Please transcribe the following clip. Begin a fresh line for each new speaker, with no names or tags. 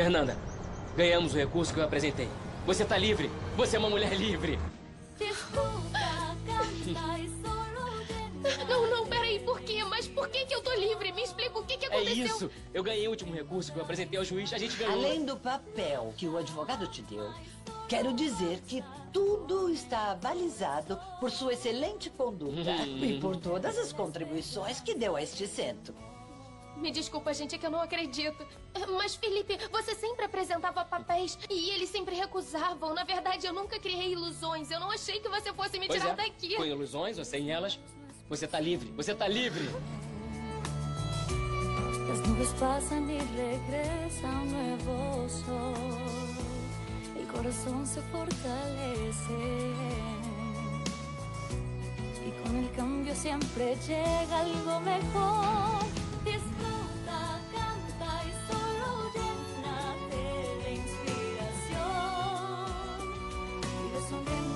Fernanda, ganhamos o recurso que eu apresentei. Você tá livre. Você é uma mulher livre.
Não, não, peraí, por quê? Mas por que que eu tô livre? Me explica o que que
É
aconteceu.
isso. Eu ganhei o último recurso que eu apresentei ao juiz. A gente ganhou.
Além do papel que o advogado te deu, quero dizer que tudo está balizado por sua excelente conduta
Uhum.
e por todas as contribuições que deu a este centro.
Me desculpa, gente, é que eu não acredito. Mas, Felipe, você sempre apresentava papéis e eles sempre recusavam. Na verdade, eu nunca criei ilusões. Eu não achei que você fosse me
Pois
tirar
é.
daqui.
Com ilusões ou sem elas, você tá livre. Você tá livre.
Las nubes pasan y regresa un nuevo sol. El corazón se fortalece. Y con el cambio siempre llega algo mejor. surrender.